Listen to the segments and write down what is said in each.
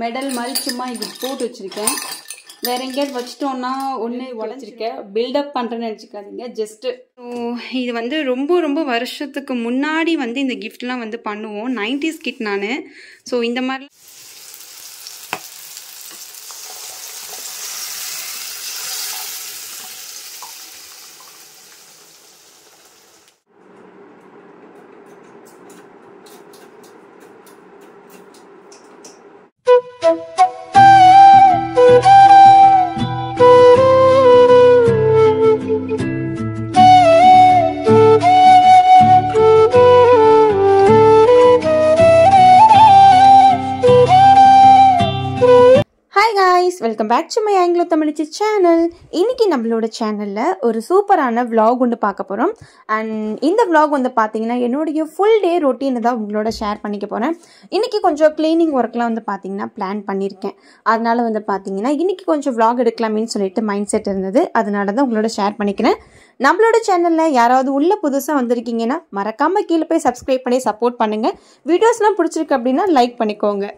Medal மாதிரி சும்மா இது போட்டு வச்சுருக்கேன். வேற எங்கேயாவது வச்சிட்டோம்னா ஒன்று உடஞ்சிருக்கேன் பில்டப் பண்ணுறேன்னு நினச்சிக்காதீங்க ஜஸ்ட்டு இது வந்து ரொம்ப ரொம்ப வருஷத்துக்கு முன்னாடி வந்து இந்த கிஃப்ட்லாம் வந்து பண்ணுவோம். நைன்டிஸ் கிட் நான். ஸோ இந்த மாதிரி welcome back to my Anglo Tamizhichi channel இன்றைக்கி நம்மளோட சேனலில் ஒரு சூப்பரான vlog ஒன்று பார்க்க போகிறோம் அண்ட் இந்த vlog வந்து பார்த்தீங்கன்னா என்னுடைய ஃபுல் டே ரொட்டீனை தான் உங்களோட ஷேர் பண்ணிக்க போகிறேன் இன்றைக்கி கொஞ்சம் க்ளீனிங் ஒர்க்லாம் வந்து பார்த்தீங்கன்னா பிளான் பண்ணியிருக்கேன் அதனால் வந்து பார்த்தீங்கன்னா இன்றைக்கி கொஞ்சம் vlog எடுக்கலாமேன்னு சொல்லிட்டு மைண்ட் செட் இருந்தது. அதனால தான் உங்களோட ஷேர் பண்ணிக்கிறேன். நம்மளோட சேனலில் யாராவது உள்ள புதுசாக வந்திருக்கீங்கன்னா மறக்காமல் கீழே போய் சப்ஸ்கிரைப் பண்ணி சப்போர்ட் பண்ணுங்கள் வீடியோஸ்லாம் பிடிச்சிருக்கு அப்படின்னா லைக் பண்ணிக்கோங்க.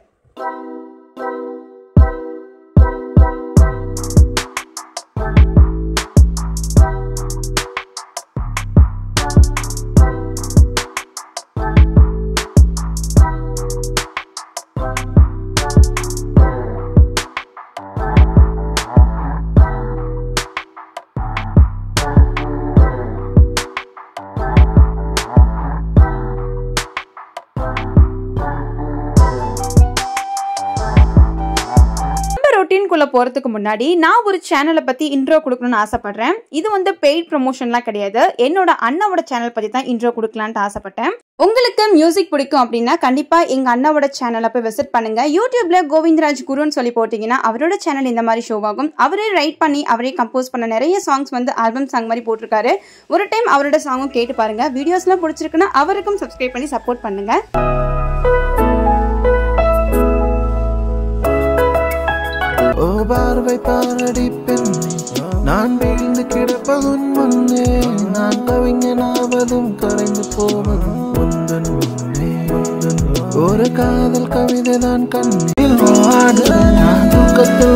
போகிறதுக்கு முன்னாடி நான் ஒரு சேனலை பற்றி இன்ட்ரோ கொடுக்கணும்னு ஆசைப்பட்றேன். இது வந்து பெய்ட் ப்ரொமோஷன்லாம் கிடையாது. என்னோட அண்ணாவோட சேனல் பற்றி தான் இன்ட்ரோ கொடுக்கலான்ட்டு ஆசைப்பட்டேன். உங்களுக்கு மியூசிக் பிடிக்கும் அப்படின்னா கண்டிப்பாக எங்கள் அண்ணாவோட சேனலை போய் விசிட் பண்ணுங்கள் யூடியூப்ல கோவிந்தராஜ் குருன்னு சொல்லி போட்டிங்கன்னா அவரோட சேனல் இந்த மாதிரி ஷோ ஆகும். அவரே ரைட் பண்ணி அவரே கம்போஸ் பண்ண நிறைய சாங்ஸ் வந்து ஆல்பம் சாங் மாதிரி போட்டிருக்காரு. ஒரு டைம் அவரோட சாங்கும் கேட்டு பாருங்கள் வீடியோஸ்லாம் பிடிச்சிருக்குன்னா அவருக்கும் சப்ஸ்கிரைப் பண்ணி சப்போர்ட் பண்ணுங்கள் ஓ பார்வை பாரடி பெண்ணே நான் வீழ்ந்து கிடப்பதும் முன்னே நான் கவிஞனாவதும் கரைந்து போவதும் முந்தன் முன்னே. ஒரு காதல் கவிதை தான் கண்ணில் வாடுறேன் நான் தூக்கத்தில்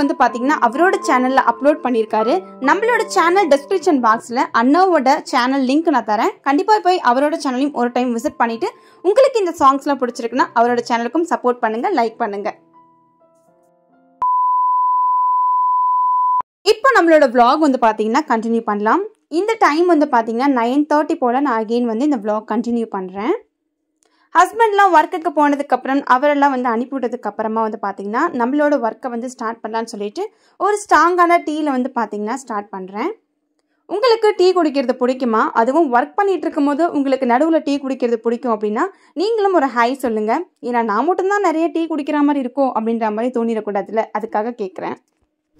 மியூசிக் வந்து பார்த்தீங்கன்னா அவரோட சேனலில் அப்லோட் பண்ணியிருக்காரு நம்மளோட சேனல் டிஸ்கிரிப்ஷன் பாக்ஸில் அண்ணாவோட சேனல் லிங்க் நான் தரேன். கண்டிப்பாக போய் அவரோட சேனலையும் ஒரு டைம் விசிட் பண்ணிட்டு உங்களுக்கு இந்த சாங்ஸ்லாம் பிடிச்சிருக்குன்னா அவரோட சேனலுக்கும் சப்போர்ட் பண்ணுங்க லைக் பண்ணுங்க. இப்போ நம்மளோட விளாக் வந்து பார்த்தீங்கன்னா கண்டினியூ பண்ணலாம். இந்த டைம் வந்து பார்த்தீங்கன்னா நைன் தேர்ட்டி போல் நான் அகெயின் வந்து இந்த விளாக் கண்டினியூ பண்ணுறேன் ஹஸ்பண்ட்லாம் ஒர்க்குக்கு போனதுக்கப்புறம் அவரெல்லாம் வந்து அனுப்பிவிட்டதுக்கு அப்புறமா வந்து பார்த்தீங்கன்னா நம்மளோட ஒர்க்கை வந்து ஸ்டார்ட் பண்ணலான்னு சொல்லிட்டு ஒரு ஸ்ட்ராங்கான டீயில் வந்து பார்த்தீங்கன்னா ஸ்டார்ட் பண்ணுறேன் உங்களுக்கு டீ குடிக்கிறது பிடிக்குமா? அதுவும் ஒர்க் பண்ணிட்டு இருக்கும்போது உங்களுக்கு நடுவில் டீ குடிக்கிறது பிடிக்கும் அப்படின்னா நீங்களும் ஒரு ஹாய் சொல்லுங்கள் ஏன்னா நான் மட்டும்தான் நிறைய டீ குடிக்கிற மாதிரி இருக்கும் அப்படின்ற மாதிரி தோணிடக்கூடாதுல்ல. அதுக்காக கேட்குறேன்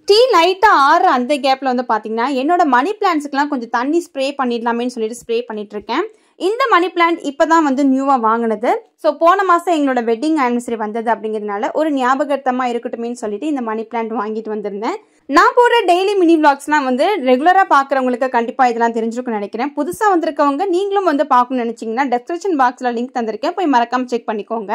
டீ லைட்டாக ஆறுற அந்த கேப்பில் வந்து பார்த்தீங்கன்னா என்னோட மணி பிளான்ஸுக்கெலாம் கொஞ்சம் தண்ணி ஸ்ப்ரே பண்ணிடலாமேன்னு சொல்லிட்டு ஸ்ப்ரே பண்ணிகிட்ருக்கேன் இந்த மணி பிளான்ட் இப்போ தான் வந்து நியூவாக வாங்கினது. ஸோ போன மாதம் எங்களோட வெட்டிங் ஆனிவர்சரி வந்தது அப்படிங்கிறதுனால ஒரு ஞாபகர்த்தமாக இருக்கட்டுமேன்னு சொல்லிட்டு இந்த மணி பிளான்ட் வாங்கிட்டு வந்திருந்தேன். நான் போடுற டெய்லி மினி விளாக்ஸ்லாம் வந்து ரெகுலராக பார்க்குறவங்களுக்கு கண்டிப்பாக இதெல்லாம் தெரிஞ்சிருக்கும்னு நினைக்கிறேன். புதுசாக வந்திருக்கவங்க நீங்களும் வந்து பார்க்கணும்னு நினச்சிங்கன்னா டெஸ்கிரிப்ஷன் பாக்ஸில் லிங்க் தந்திருக்கேன். போய் மறக்காமல் செக் பண்ணிக்கோங்க.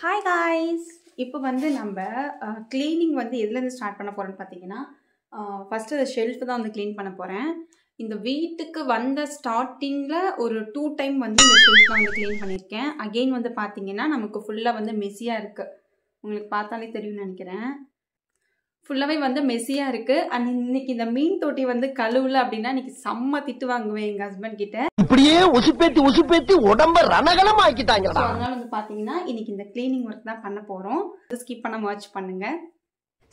Hi guys! இப்போ வந்து நம்ம க்ளீனிங் வந்து எதுலேருந்து ஸ்டார்ட் பண்ண போகிறோன்னு பார்த்தீங்கன்னா ஃபஸ்ட்டு ஷெல்ஃப் தான் வந்து க்ளீன் பண்ண போகிறேன் இந்த வீட்டுக்கு வந்த ஸ்டார்டிங்கில் ஒரு டூ டைம் வந்து இந்த ஷெல்ஃப்லாம் வந்து க்ளீன் பண்ணியிருக்கேன் அகெயின் வந்து பார்த்தீங்கன்னா நமக்கு ஃபுல்லாக வந்து மெஸ்ஸியாக இருக்குது உங்களுக்கு பார்த்தாலே தெரியும்னு நினைக்கிறேன். ஃபுல்லாகவே வந்து மெஸ்ஸியாக இருக்குது அண்ட் இன்னைக்கு இந்த மீன் தொட்டி வந்து கழுவுல அப்படின்னா இன்னைக்கு செம்ம திட்டு வாங்குவேன் எங்கள் ஹஸ்பண்ட் கிட்ட. இப்படியே உசுப்பேத்தி உசுப்பேத்தி உடம்ப ரணகலம் ஸோ ஆக்கிட்டாங்கடா அதனால வந்து பார்த்தீங்கன்னா இன்னைக்கு இந்த க்ளீனிங் ஒர்க் தான் பண்ண போகிறோம் ஸ்கிப் பண்ண வாட்ச் பண்ணுங்க.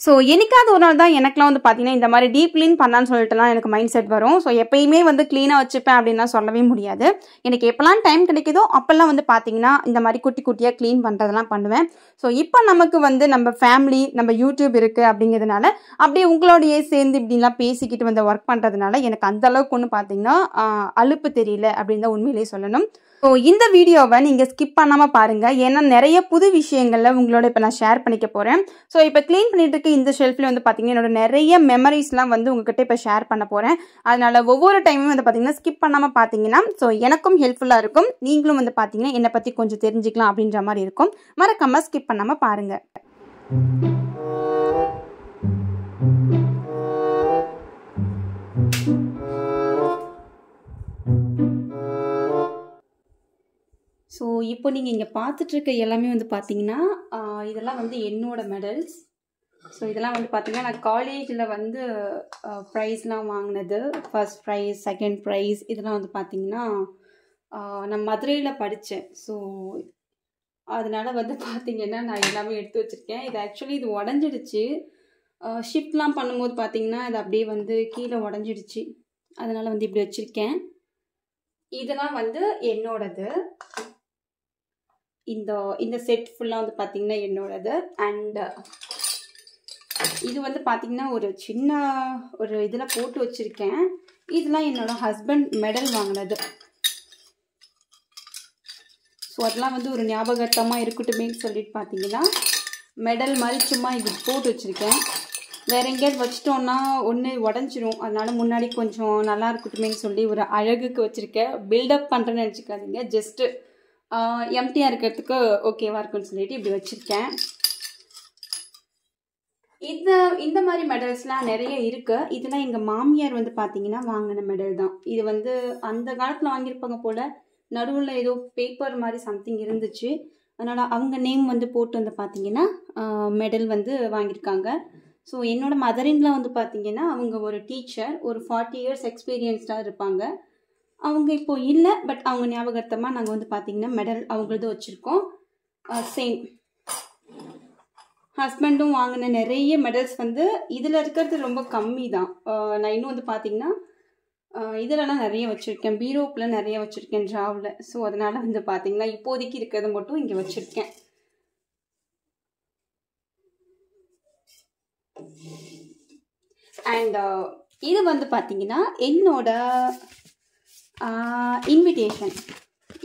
ஸோ என்னைக்காவது ஒரு நாள் தான் எனக்குலாம் வந்து பார்த்தீங்கன்னா இந்த மாதிரி டீப் க்ளீன் பண்ணான்னு சொல்லிட்டுலாம் எனக்கு மைண்ட் செட் வரும். ஸோ எப்பயுமே வந்து க்ளீனாக வச்சுப்பேன் அப்படின்லாம் சொல்லவே முடியாது. எனக்கு எப்போல்லாம் டைம் கிடைக்குதோ அப்போல்லாம் வந்து பார்த்தீங்கன்னா இந்த மாதிரி குட்டி குட்டியாக க்ளீன் பண்ணுறதெல்லாம் பண்ணுவேன். ஸோ இப்போ நமக்கு வந்து நம்ம ஃபேமிலி நம்ம யூடியூப் இருக்குது அப்படிங்கிறதுனால அப்படியே உங்களோடையே சேர்ந்து இப்படிலாம் பேசிக்கிட்டு வந்து ஒர்க் பண்ணுறதுனால எனக்கு அந்தளவுக்கு ஒன்று பார்த்தீங்கன்னா அலுப்பு தெரியல அப்படின்னு தான் உண்மையிலேயே சொல்லணும். ஸோ இந்த வீடியோவை நீங்கள் ஸ்கிப் பண்ணாமல் பாருங்கள் ஏன்னா நிறைய புது விஷயங்களில் உங்களோட இப்போ நான் ஷேர் பண்ணிக்க போகிறேன் ஸோ இப்போ க்ளீன் பண்ணிட்டு இருக்க இந்த ஷெல்ஃபில் வந்து பார்த்தீங்கன்னா என்னோட நிறைய மெமரிஸ்லாம் வந்து உங்ககிட்ட இப்போ ஷேர் பண்ண போகிறேன் அதனால் ஒவ்வொரு டைமும் வந்து பார்த்தீங்கன்னா ஸ்கிப் பண்ணாமல் பார்த்தீங்கன்னா ஸோ எனக்கும் ஹெல்ப்ஃபுல்லாக இருக்கும். நீங்களும் வந்து பார்த்தீங்கன்னா என்னை பற்றி கொஞ்சம் தெரிஞ்சுக்கலாம் அப்படின்ற மாதிரி இருக்கும். மறக்காமல் ஸ்கிப் பண்ணாமல் பாருங்கள் ஸோ இப்போ நீங்கள் இங்கே பார்த்துட்ருக்க எல்லாமே வந்து பார்த்தீங்கன்னா இதெல்லாம் வந்து என்னோடய மெடல்ஸ் ஸோ இதெல்லாம் வந்து பார்த்தீங்கன்னா நான் காலேஜில் வந்து ப்ரைஸ்லாம் வாங்கினது. ஃபர்ஸ்ட் ப்ரைஸ் செகண்ட் ப்ரைஸ் இதெல்லாம் வந்து பார்த்தீங்கன்னா நான் மதுரையில் படித்தேன் ஸோ அதனால் வந்து பார்த்தீங்கன்னா நான் எல்லாமே எடுத்து வச்சுருக்கேன். இது ஆக்சுவலி இது உடஞ்சிடுச்சு. ஷிஃப்ட்லாம் பண்ணும்போது பார்த்தீங்கன்னா இது அப்படியே வந்து கீழே உடஞ்சிடுச்சு. அதனால் வந்து இப்படி வச்சுருக்கேன். இதெல்லாம் வந்து என்னோடது. இந்த இந்த செட் ஃபுல்லாக வந்து பார்த்தீங்கன்னா என்னோடது. அண்ட் இது வந்து பார்த்தீங்கன்னா ஒரு சின்ன ஒரு இதில் போட்டு வச்சுருக்கேன். இதெல்லாம் என்னோடய ஹஸ்பண்ட் மெடல் வாங்கினது. ஸோ அதெல்லாம் வந்து ஒரு ஞாபகத்தமாக இருக்கட்டுமேன்னு சொல்லிட்டு பார்த்தீங்கன்னா மெடல் மாதிரி சும்மா இது போட்டு வச்சுருக்கேன். வேறு எங்கேயாவது வச்சிட்டோன்னா ஒன்று உடஞ்சிரும். அதனால முன்னாடி கொஞ்சம் நல்லா இருக்கட்டுமேன்னு சொல்லி ஒரு அழகுக்கு வச்சுருக்கேன். பில்டப் பண்ணுறேன்னு நினச்சிக்காதீங்க. ஜஸ்ட்டு எம்டியாக இருக்கிறதுக்கு ஓகேவாக இருக்குன்னு சொல்லிட்டு இப்படி வச்சுருக்கேன். இந்த இந்த மாதிரி மெடல்ஸ்லாம் நிறைய இருக்குது இதெல்லாம் எங்கள் மாமியார் வந்து பார்த்தீங்கன்னா வாங்கின மெடல் தான். இது வந்து அந்த காலத்தில் வாங்கியிருப்பாங்க போல் நடுவில் ஏதோ பேப்பர் மாதிரி சம்திங் இருந்துச்சு. அதனால் அவங்க நேம் வந்து போட்டு வந்து பார்த்தீங்கன்னா மெடல் வந்து வாங்கியிருக்காங்க. ஸோ என்னோடய மதரின்லாம் வந்து பார்த்தீங்கன்னா அவங்க ஒரு டீச்சர் ஒரு ஃபார்ட்டி இயர்ஸ் எக்ஸ்பீரியன்ஸ்டாக இருப்பாங்க. அவங்க இப்போ இல்லை பட் அவங்க ஞாபகார்த்தமாக நாங்கள் வந்து பார்த்தீங்கன்னா மெடல் அவங்களது வச்சுருக்கோம். சேம் ஹஸ்பண்டும் வாங்கின நிறைய மெடல்ஸ் வந்து இதில் இருக்கிறது ரொம்ப கம்மி தான் நான் இன்னும் வந்து பார்த்தீங்கன்னா இதிலலாம் நிறைய வச்சுருக்கேன். பீரோக்கில் நிறைய வச்சுருக்கேன் ட்ராவில் ஸோ அதனால் வந்து பார்த்தீங்கன்னா இப்போதைக்கு இருக்கிறது மட்டும் இங்கே வச்சுருக்கேன். அண்ட் இது வந்து பார்த்தீங்கன்னா என்னோட இன்விடேஷன்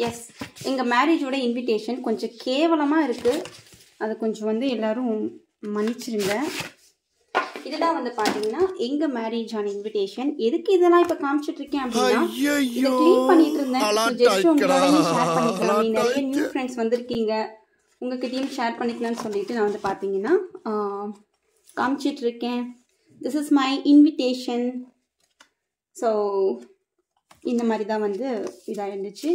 எஸ் எங்கள் மேரேஜோட இன்விடேஷன் கொஞ்சம் கேவலமாக இருக்குது அது கொஞ்சம் வந்து எல்லாரும் மன்னிச்சிருங்க. இதெல்லாம் வந்து பார்த்தீங்கன்னா எங்கள் மேரேஜ் ஆன இன்விடேஷன் எதுக்கு இதெல்லாம் இப்போ காமிச்சிட்டு இருக்கேன் அப்படின்னா இதை க்ளீன் பண்ணிட்டு இருந்தேன். ஜஸ்ட் உங்களோடையும் ஷேர் பண்ணிக்கலாம். நிறைய நியூ ஃப்ரெண்ட்ஸ் வந்திருக்கீங்க. உங்ககிட்டயும் ஷேர் பண்ணிக்கலாம்னு சொல்லிட்டு நான் வந்து பார்த்தீங்கன்னா ஆஹ், காமிச்சிட்டு இருக்கேன். This is my invitation so இந்த மாதிரி தான் வந்து இதாக இருந்துச்சு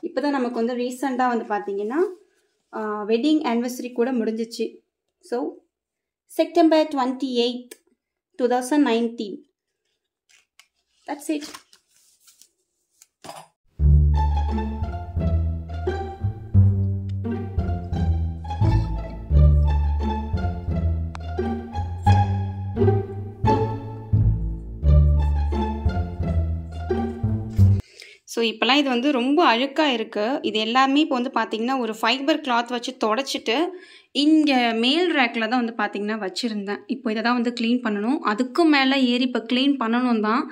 இப்போ தான் நமக்கு வந்து ரீசெண்டாக வந்து பார்த்தீங்கன்னா வெட்டிங் ஆனிவர்சரி கூட முடிஞ்சிச்சு. So September twenty eight two thousand nineteen that's it so இப்போல்லாம் இது வந்து ரொம்ப அழுக்காக இருக்குது இது எல்லாமே இப்போ வந்து பார்த்திங்கன்னா ஒரு ஃபைபர் கிளாத் வச்சு தொடச்சிட்டு இங்கே மேல் ரேக்கில் தான் வந்து பார்த்திங்கன்னா வச்சுருந்தேன். இப்போ இதை தான் வந்து க்ளீன் பண்ணணும். அதுக்கும் மேலே ஏறி இப்போ க்ளீன் பண்ணணும் தான்.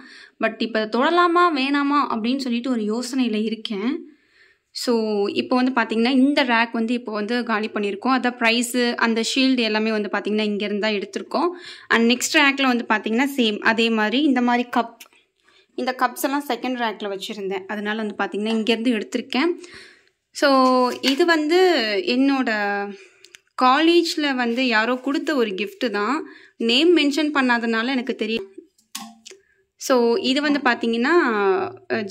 பட் இப்போ தொடலாமா வேணாமா அப்படின்னு சொல்லிட்டு ஒரு யோசனையில் இருக்கேன். ஸோ இப்போ வந்து பார்த்திங்கன்னா இந்த ரேக் வந்து இப்போ வந்து காலி பண்ணியிருக்கோம். அதான் ப்ரைஸு அந்த ஷீல்டு எல்லாமே வந்து பார்த்திங்கன்னா இங்கேருந்து தான் எடுத்திருக்கோம். அண்ட் நெக்ஸ்ட் ரேக்கில் வந்து பார்த்திங்கன்னா சேம் அதே மாதிரி இந்த மாதிரி கப் இந்த கப்ஸ் எல்லாம் செகண்ட் ரேக்கில் வச்சுருந்தேன். அதனால் வந்து பார்த்திங்கன்னா இங்கேருந்து எடுத்திருக்கேன். ஸோ இது வந்து என்னோடய காலேஜில் வந்து யாரோ கொடுத்த ஒரு கிஃப்ட்டு தான். நேம் மென்ஷன் பண்ணாதனால எனக்கு தெரியும் ஸோ இது வந்து பார்த்தீங்கன்னா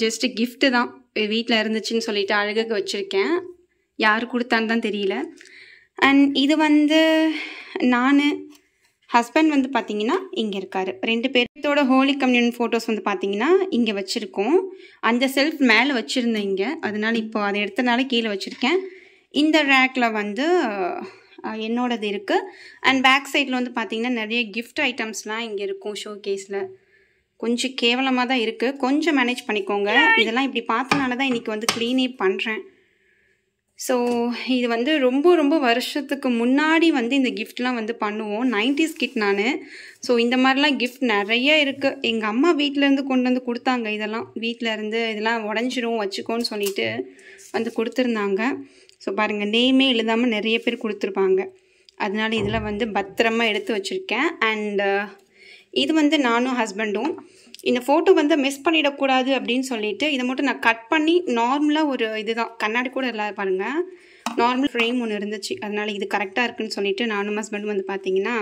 ஜஸ்ட் கிஃப்ட்டு தான். வீட்டில் இருந்துச்சுன்னு சொல்லிட்டு அழகுக்கு வச்சுருக்கேன். யார் கொடுத்தான்னு தான் தெரியல. அண்ட் இது வந்து நான் ஹஸ்பண்ட் வந்து பார்த்தீங்கன்னா இங்கே இருக்கார். ரெண்டு பேர்த்தோட ஹோலி கம்யூனியன் ஃபோட்டோஸ் வந்து பார்த்தீங்கன்னா இங்கே வச்சுருக்கோம். அந்த செல்ஃப் மேலே வச்சுருந்தேன் இங்கே. அதனால இப்போ அதை எடுத்தனால கீழே வச்சுருக்கேன். இந்த ரேக்கில் வந்து என்னோடது இருக்குது அண்ட் பேக் சைடில் வந்து பார்த்தீங்கன்னா நிறைய கிஃப்ட் ஐட்டம்ஸ்லாம் இங்கே இருக்கும் ஷோ கேஸில் கொஞ்சம் கேவலமாக தான் இருக்குது கொஞ்சம் மேனேஜ் பண்ணிக்கோங்க. இதெல்லாம் இப்படி பார்த்தனால தான் இன்றைக்கி வந்து க்ளீனே பண்ணுறேன் ஸோ இது வந்து ரொம்ப ரொம்ப வருஷத்துக்கு முன்னாடி வந்து இந்த கிஃப்ட்லாம் வந்து பண்ணுவோம். நைன்டிஸ் கிட் நான். ஸோ இந்த மாதிரிலாம் கிஃப்ட் நிறைய இருக்குது எங்கள் அம்மா வீட்டிலேருந்து கொண்டு வந்து கொடுத்தாங்க. இதெல்லாம் வீட்டில் இருந்து இதெல்லாம் உடஞ்சிரும் வச்சுக்கோன்னு சொல்லிட்டு வந்து கொடுத்துருந்தாங்க. ஸோ பாருங்கள் நேமே எழுதாமல் நிறைய பேர் கொடுத்துருப்பாங்க. அதனால இதில் வந்து பத்திரமா எடுத்து வச்சுருக்கேன். அண்டு இது வந்து நானும் ஹஸ்பண்டும் இந்த ஃபோட்டோ வந்து மிஸ் பண்ணிடக்கூடாது அப்படின்னு சொல்லிட்டு இதை மட்டும் நான் கட் பண்ணி நார்மலாக ஒரு இதுதான். கண்ணாடி கூட இல்லாத பாருங்கள் நார்மல் ஃப்ரேம் ஒன்று இருந்துச்சு. அதனால் இது கரெக்டாக இருக்குன்னு சொல்லிட்டு நானும் ஹஸ்பண்டும் வந்து பார்த்தீங்கன்னா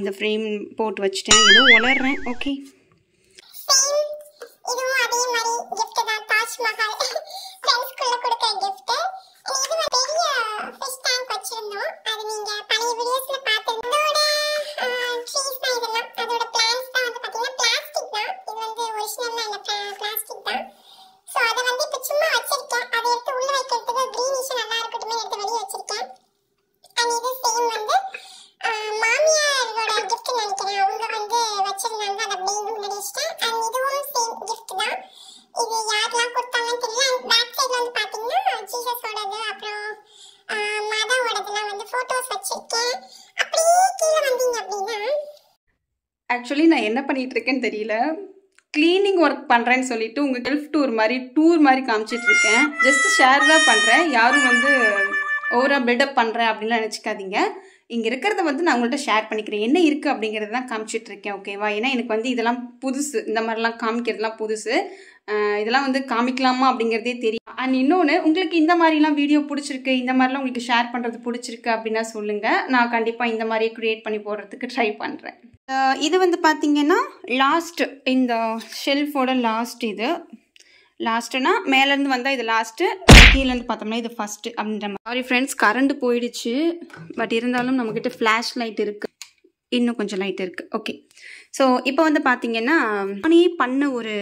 இந்த ஃப்ரேம் போட்டு வச்சுட்டேன். ஏதோ வளர்றேன் ஓகே வச்சிருந்தோம். அது நீங்க பழைய வீடியோஸ்ல பார்த்திருந்தோட ட்ரீஸ் தான் இதெல்லாம். அதோட பிளான்ஸ் தான் வந்து பாத்தீங்கன்னா பிளாஸ்டிக் தான் இது வந்து பிளாஸ்டிக் தான். சோ அதை வந்து இப்ப சும்மா வச்சிருக்கேன். அதை எடுத்து உள்ள வைக்கிறதுக்கு கிரீனிஷ் நல்லா இருக்கட்டும் எடுத்து வெளியே வச்சிருக்கேன். அண்ட் இது சேம் வந்து மாமியாரோட கிஃப்ட் நினைக்கிறேன். அவங்க வந்து வச்சிருந்தாங்க. அதை அப்படியே முன்னாடி வச்சிட்டேன். அண்ட் இதுவும் சேம் கிஃப்ட் தான். இது யாரெல்லாம் கொடுத்தாங்கன்னு தெரியல. அண்ட் பேக் சைடில் வந்து பார்த்தீங்கன்னா ஜீசஸோடது அப்புறம் ஆஹ், வந்து ஃபோட்டோஸ் வச்சிருக்கேன். அப்படியே கீழே வந்தீங்க அப்படின்னா ஆக்சுவலி நான் என்ன பண்ணிட்டு இருக்கேன்னு தெரியல. ஒர்க் பண்ணுறேன்னு சொல்லிட்டு உங்கள் செல்ஃப் டூர் மாதிரி டூர் மாதிரி காமிச்சிட்டு இருக்கேன். ஜஸ்ட் ஷேர் தான் பண்ணுறேன் யாரும் வந்து ஓவராக பில்டப் பண்ணுறேன் அப்படின்லாம் நினச்சிக்காதீங்க. இங்கே இருக்கிறத வந்து நான் உங்கள்கிட்ட ஷேர் பண்ணிக்கிறேன். என்ன இருக்குது அப்படிங்கிறத தான் காமிச்சிட்டு இருக்கேன் ஓகேவா ஏன்னா எனக்கு வந்து இதெல்லாம் புதுசு. இந்த மாதிரிலாம் காமிக்கிறதுலாம் புதுசு. இதெல்லாம் வந்து காமிக்கலாமா அப்படிங்கிறதே தெரியும் அண்ட் இன்னொன்று உங்களுக்கு இந்த மாதிரிலாம் வீடியோ பிடிச்சிருக்கு இந்த மாதிரிலாம் உங்களுக்கு ஷேர் பண்ணுறது பிடிச்சிருக்கு அப்படின்னா சொல்லுங்கள் நான் கண்டிப்பாக இந்த மாதிரியே க்ரியேட் பண்ணி போடுறதுக்கு ட்ரை பண்ணுறேன் இது வந்து பார்த்திங்கன்னா லாஸ்ட் இந்த ஷெல்ஃபோட லாஸ்ட் இது. லாஸ்ட்டுனா மேலேருந்து வந்தால் இது லாஸ்ட்டு கீழேருந்து பார்த்தோம்னா இது ஃபஸ்ட்டு அப்படின்ற மாதிரி. சாரி ஃப்ரெண்ட்ஸ் கரண்ட் போயிடுச்சு. பட் இருந்தாலும் நம்மக்கிட்ட ஃப்ளாஷ் லைட் இருக்குது இன்னும் கொஞ்சம் லைட் இருக்குது ஓகே ஸோ இப்போ வந்து பார்த்தீங்கன்னா நானே பண்ண ஒரு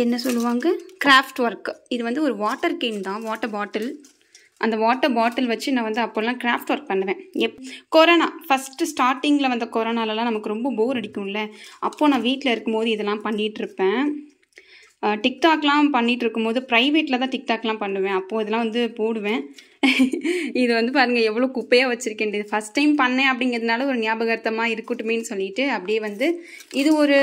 என்ன சொல்லுவாங்க? கிராஃப்ட் ஒர்க் இது வந்து ஒரு வாட்டர் கேன் தான் வாட்டர் பாட்டில் அந்த வாட்டர் பாட்டில் வச்சு நான் வந்து அப்போல்லாம் கிராஃப்ட் ஒர்க் பண்ணுவேன். எப் கொரோனா ஃபஸ்ட்டு ஸ்டார்டிங்கில் வந்த கொரோனாலலாம் நமக்கு ரொம்ப போர் அடிக்கும்ல. அப்போது நான் வீட்டில் இருக்கும்போது இதெல்லாம் பண்ணிகிட்ருப்பேன் டிக்டாக்லாம் பண்ணிகிட்டு இருக்கும்போது ப்ரைவேட்டில் தான் டிக்டாக்லாம் பண்ணுவேன். அப்போது இதெல்லாம் வந்து போடுவேன். இது வந்து பாருங்கள் எவ்வளோ குப்பையாக வச்சுருக்கேன். இது ஃபஸ்ட் டைம் பண்ணேன் அப்படிங்கிறதுனால ஒரு ஞாபகார்த்தமாக இருக்கட்டுமேன்னு சொல்லிட்டு அப்படியே வந்து இது ஒரு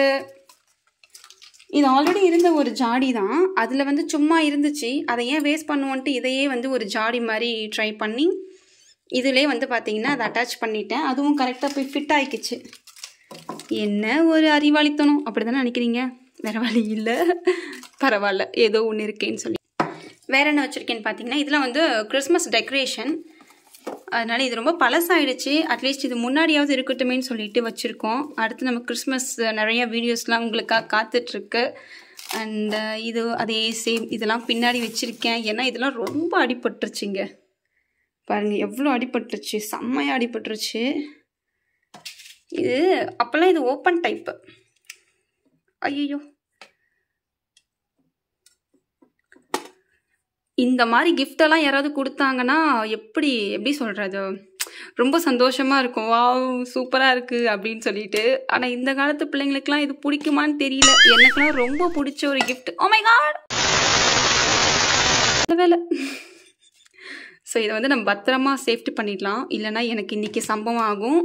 இது ஆல்ரெடி இருந்த ஒரு ஜாடி தான். அதில் வந்து சும்மா இருந்துச்சு. அதை ஏன் வேஸ்ட் பண்ணுவோன்ட்டு இதையே வந்து ஒரு ஜாடி மாதிரி ட்ரை பண்ணி இதிலே வந்து பார்த்தீங்கன்னா அதை அட்டாச் பண்ணிட்டேன். அதுவும் கரெக்டாக போய் ஃபிட் ஆயிக்கிச்சு. என்ன ஒரு அறிவாளித்தனம். அப்படி தானே நினைக்கிறீங்க? வேறு வழி இல்லை. பரவாயில்ல. ஏதோ ஒன்று இருக்கேன்னு சொல்லி. வேற என்ன வச்சுருக்கேன்னு பார்த்தீங்கன்னா இதில் வந்து கிறிஸ்மஸ் டெக்கரேஷன் அதனால் இது ரொம்ப பழசாயிடுச்சு. அட்லீஸ்ட் இது முன்னாடியாவது இருக்கட்டுமேன்னு சொல்லிட்டு வச்சுருக்கோம். அடுத்து நம்ம கிறிஸ்மஸ் நிறைய வீடியோஸ்லாம் உங்களுக்காக காத்துட்ருக்கு. அண்ட் uh, இது அதே சேம் இதெல்லாம் பின்னாடி வச்சுருக்கேன். ஏன்னா இதெல்லாம் ரொம்ப அடிபட்டுருச்சுங்க. பாருங்கள் எவ்வளோ அடிபட்டுருச்சு. செம்மையாக அடிபட்டுருச்சு. இது அப்போல்லாம் இது ஓப்பன் டைப்பு ஐயோ இந்த மாதிரி கிஃப்டெல்லாம் யாராவது கொடுத்தாங்கன்னா எப்படி எப்படி சொல்கிறது ரொம்ப சந்தோஷமாக இருக்கும். வாவ் சூப்பராக இருக்குது அப்படின்னு சொல்லிட்டு. ஆனால் இந்த காலத்து பிள்ளைங்களுக்குலாம் இது பிடிக்குமான்னு தெரியல. எனக்குலாம் ரொம்ப பிடிச்ச ஒரு கிஃப்ட் ஓமை காட் வேலை. ஸோ இதை வந்து நம்ம பத்திரமா சேஃப்டி பண்ணிடலாம். இல்லைன்னா எனக்கு இன்னைக்கு சம்பவம் ஆகும்.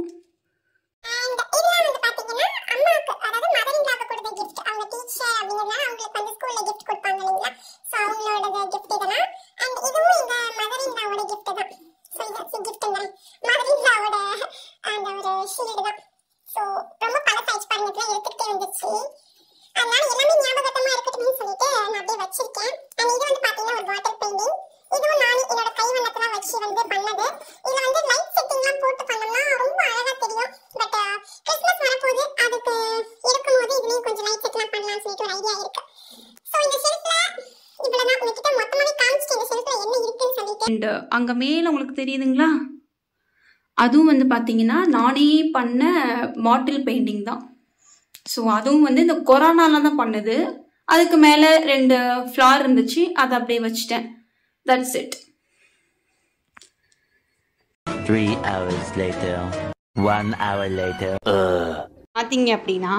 வச்சிருக்கேன். அண்ட் ஒரு வாட்டர் பெயிண்டிங் இதுவும் நான் என்னோட கை வண்ணத்துல வச்சு வந்து வந்து லைட் செட்டிங்லாம் போட்டு ரொம்ப அழகா தெரியும். பட் கிறிஸ்மஸ் uh, வரப்போது அதுக்கு இருக்கும்போது இதுலயும் கொஞ்சம் லைட் செட்லாம் ஸோ இந்த ஷெல்ஃப்ல இவ்வளவுதான். உங்ககிட்ட மொத்தமாவே காமிச்சிட்டு இந்த ஷெல்ஃப்ல என்ன இருக்குன்னு சொல்லிட்டு. அண்ட் uh, அங்க மேல உங்களுக்கு தெரியுதுங்களா? அதுவும் வந்து பார்த்தீங்கன்னா நானே பண்ண மாட்டில் பெயிண்டிங் தான். ஸோ அதுவும் வந்து இந்த கொரோனால தான் பண்ணுது. அதுக்கு மேலே ரெண்டு ஃப்ளார் இருந்துச்சு அதை அப்படியே வச்சுட்டேன். That's it Three hours later. One hour later. பார்த்தீங்க அப்படின்னா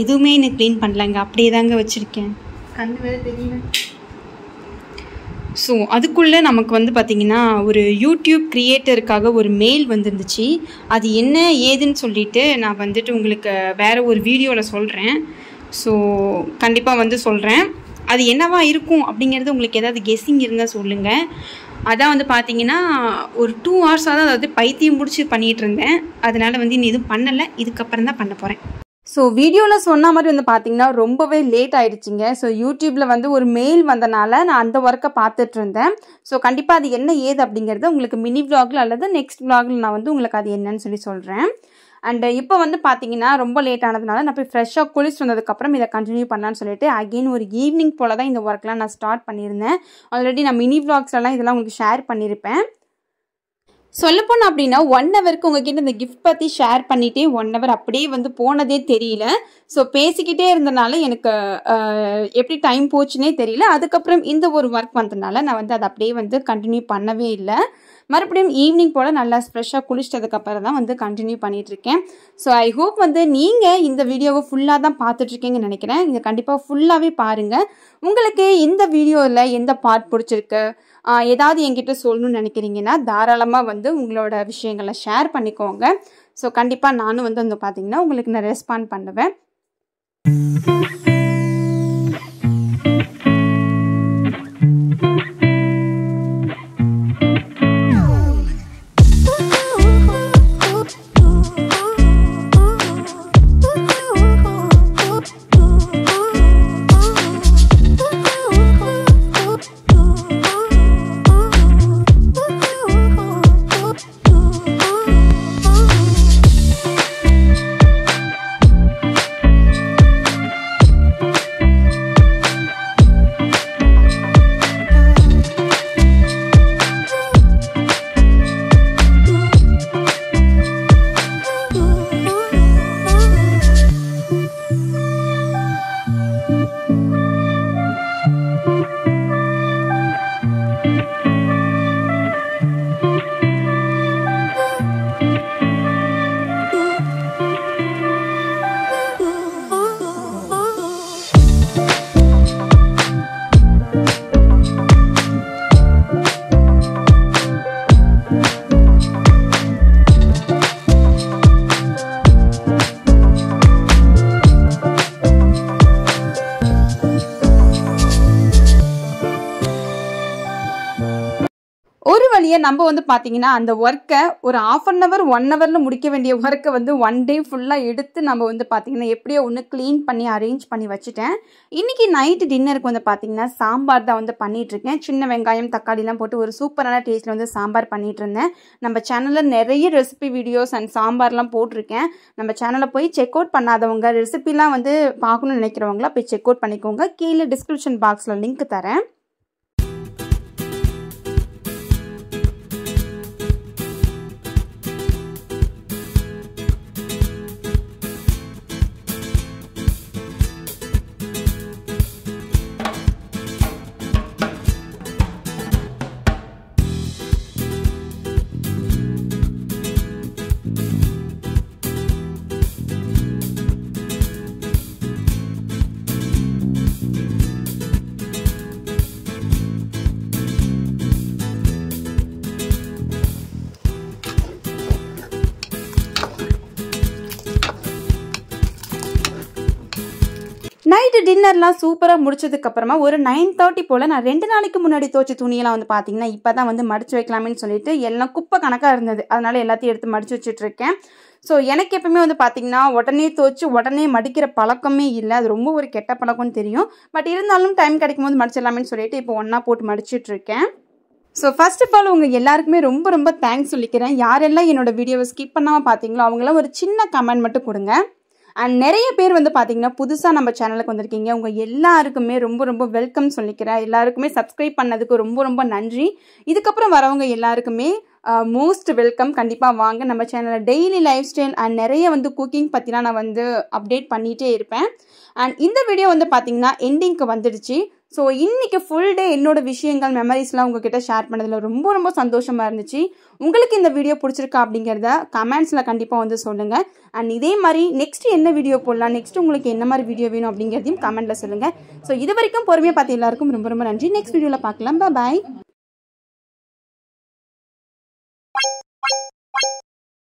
எதுவுமே எனக்கு க்ளீன் பண்ணலங்க அப்படியே தாங்க வச்சுருக்கேன். கண்ணு வேற தெரியல ஸோ அதுக்குள்ளே நமக்கு வந்து பார்த்திங்கன்னா ஒரு யூடியூப் க்ரியேட்டருக்காக ஒரு மெயில் வந்துருந்துச்சு. அது என்ன ஏதுன்னு சொல்லிட்டு நான் வந்துட்டு உங்களுக்கு வேறு ஒரு வீடியோவில் சொல்கிறேன் ஸோ கண்டிப்பாக வந்து சொல்கிறேன் அது என்னவா இருக்கும் அப்படிங்கிறது உங்களுக்கு ஏதாவது கெஸ்ஸிங் இருந்தால் சொல்லுங்கள் அதான் வந்து பார்த்தீங்கன்னா ஒரு டூ ஹவர்ஸாக தான் அதாவது பைத்தியம் பிடிச்சி பண்ணிகிட்டு இருந்தேன். அதனால் வந்து இன்னும் எதுவும் பண்ணலை. இதுக்கப்புறம் தான் பண்ண போகிறேன் ஸோ வீடியோவில் சொன்ன மாதிரி வந்து பார்த்தீங்கன்னா ரொம்பவே லேட் ஆயிடுச்சுங்க. ஸோ யூடியூப்பில் வந்து ஒரு மெயில் வந்தனால நான் அந்த ஒர்க்கை பார்த்துட்டு இருந்தேன். ஸோ கண்டிப்பாக அது என்ன ஏது அப்படிங்கிறது உங்களுக்கு மினி விளாகில் அல்லது நெக்ஸ்ட் விளாகில் நான் வந்து உங்களுக்கு அது என்னன்னு சொல்லி சொல்கிறேன் அண்டு இப்போ வந்து பார்த்தீங்கன்னா ரொம்ப லேட் ஆனதுனால நான் போய் ஃப்ரெஷ்ஷாக குளிச்சு வந்ததுக்கப்புறம் இதை கண்டினியூ பண்ணலான்னு சொல்லிட்டு அகெயின் ஒரு ஈவினிங் போல் தான் இந்த ஒர்க்லாம் நான் ஸ்டார்ட் பண்ணியிருந்தேன். ஆல்ரெடி நான் மினி விளாக்ஸ்லாம் இதெல்லாம் உங்களுக்கு ஷேர் பண்ணியிருப்பேன். சொல்லப்போனால் அப்படின்னா ஒன் ஹவருக்கு உங்ககிட்ட இந்த கிஃப்ட் பற்றி ஷேர் பண்ணிட்டே ஒன் ஹவர் அப்படியே வந்து போனதே தெரியல. ஸோ பேசிக்கிட்டே இருந்தனால எனக்கு எப்படி டைம் போச்சுன்னே தெரியல. அதுக்கப்புறம் இந்த ஒரு ஒர்க் வந்ததுனால நான் வந்து அதை அப்படியே வந்து கண்டினியூ பண்ணவே இல்லை. மறுபடியும் ஈவினிங் போல் நல்லா ஃப்ரெஷ்ஷாக குளிச்சிட்டதுக்கப்புறம் தான் வந்து கண்டினியூ பண்ணிகிட்ருக்கேன் ஸோ ஐ ஹோப் வந்து நீங்கள் இந்த வீடியோவை ஃபுல்லாக தான் பார்த்துட்ருக்கீங்கன்னு நினைக்கிறேன். இதை கண்டிப்பாக ஃபுல்லாகவே பாருங்கள் உங்களுக்கு இந்த வீடியோவில் எந்த பார்ட் பிடிச்சிருக்கு? ஏதாவது என்கிட்ட சொல்லணும்னு நினைக்கிறீங்கன்னா தாராளமாக வந்து உங்களோட விஷயங்களை ஷேர் பண்ணிக்கோங்க. ஸோ கண்டிப்பாக நானும் வந்து வந்து பார்த்தீங்கன்னா உங்களுக்கு நான் ரெஸ்பாண்ட் பண்ணுவேன். ஒரு நம்ம வந்து பார்த்தீங்கன்னா அந்த ஒர்க்கை ஒரு ஆஃப் அன் ஹவர் ஒன் ஹவரில் முடிக்க வேண்டிய ஒர்க்கை வந்து ஒன் டே ஃபுல்லாக எடுத்து நம்ம வந்து பார்த்தீங்கன்னா எப்படியோ ஒன்று க்ளீன் பண்ணி அரேஞ்ச் பண்ணி வச்சுட்டேன். இன்றைக்கி நைட்டு டின்னருக்கு வந்து பார்த்தீங்கன்னா சாம்பார் தான் வந்து பண்ணிட்டு இருக்கேன் சின்ன வெங்காயம் தக்காளிலாம் போட்டு ஒரு சூப்பரான டேஸ்ட்டில் வந்து சாம்பார் பண்ணிட்டு இருந்தேன் நம்ம சேனலில் நிறைய ரெசிபி வீடியோஸ் அண்ட் சாம்பார்லாம் போட்டிருக்கேன். நம்ம சேனலில் போய் செக் அவுட் பண்ணாதவங்க ரெசிபிலாம் வந்து பார்க்கணும்னு நினைக்கிறவங்களா போய் செக் அவுட் பண்ணிக்கோங்க. கீழே டிஸ்கிரிப்ஷன் பாக்ஸில் லிங்க் தரேன். நைட்டு டின்னர்லாம் சூப்பராக முடிச்சதுக்கப்புறமா ஒரு நைன் தேர்ட்டி போல் நான் ரெண்டு நாளைக்கு முன்னாடி துவைச்ச துணியெல்லாம் வந்து பார்த்தீங்கன்னா இப்போ தான் வந்து மடிச்சு வைக்கலாமேன்னு சொல்லிட்டு எல்லாம் குப்பை கணக்காக இருந்தது. அதனால எல்லாத்தையும் எடுத்து மடிச்சு வச்சுட்டு இருக்கேன். ஸோ எனக்கு எப்பவுமே வந்து பார்த்தீங்கன்னா உடனே துவச்சி உடனே மடிக்கிற பழக்கமே இல்லை. அது ரொம்ப ஒரு கெட்ட பழக்கம்னு தெரியும். பட் இருந்தாலும் டைம் கிடைக்கும் போது மடிச்சிடலாமேன்னு சொல்லிட்டு இப்போ ஒன்றா போட்டு மடிச்சிட்டு இருக்கேன். ஸோ ஃபர்ஸ்ட் ஆஃப் ஆல் உங்கள் எல்லாருக்குமே ரொம்ப ரொம்ப தேங்க்ஸ் சொல்லிக்கிறேன். யாரெல்லாம் என்னோட வீடியோவை ஸ்கிப் பண்ணாமல் பார்த்தீங்களோ அவங்களாம் ஒரு சின்ன கமெண்ட் மட்டும் கொடுங்க. அண்ட் நிறைய பேர் வந்து பார்த்தீங்கன்னா புதுசாக நம்ம சேனலுக்கு வந்திருக்கீங்க. உங்கள் எல்லாருக்குமே ரொம்ப ரொம்ப வெல்கம் சொல்லிக்கிறேன். எல்லாருக்குமே சப்ஸ்கிரைப் பண்ணதுக்கு ரொம்ப ரொம்ப நன்றி. இதுக்கப்புறம் வரவங்க எல்லாருக்குமே மோஸ்ட் வெல்கம் கண்டிப்பாக வாங்க. நம்ம சேனலில் டெய்லி லைஃப் ஸ்டைல் அண்ட் நிறைய வந்து குக்கிங் பற்றிலாம் நான் வந்து அப்டேட் பண்ணிகிட்டே இருப்பேன். அண்ட் இந்த வீடியோ வந்து பார்த்திங்கன்னா எண்டிங்க்கு வந்துடுச்சு. ஸோ இன்றைக்கி ஃபுல் டே என்னோட விஷயங்கள் மெமரிஸ்லாம் உங்ககிட்ட ஷேர் பண்ணதில் ரொம்ப ரொம்ப சந்தோஷமாக இருந்துச்சு. உங்களுக்கு இந்த வீடியோ பிடிச்சிருக்கா அப்படிங்கிறத கமெண்ட்ஸில் கண்டிப்பாக வந்து சொல்லுங்கள் அண்ட் இதே மாதிரி நெக்ஸ்ட் என்ன வீடியோ போடலாம் நெக்ஸ்ட் உங்களுக்கு என்ன மாதிரி வீடியோ வேணும் அப்படிங்கிறதையும் கமெண்ட்டில் சொல்லுங்கள் ஸோ இது வரைக்கும் பொறுமையாக பார்த்து எல்லாருக்கும் ரொம்ப ரொம்ப நன்றி. நெக்ஸ்ட் வீடியோவில் பார்க்கலாம். பாய்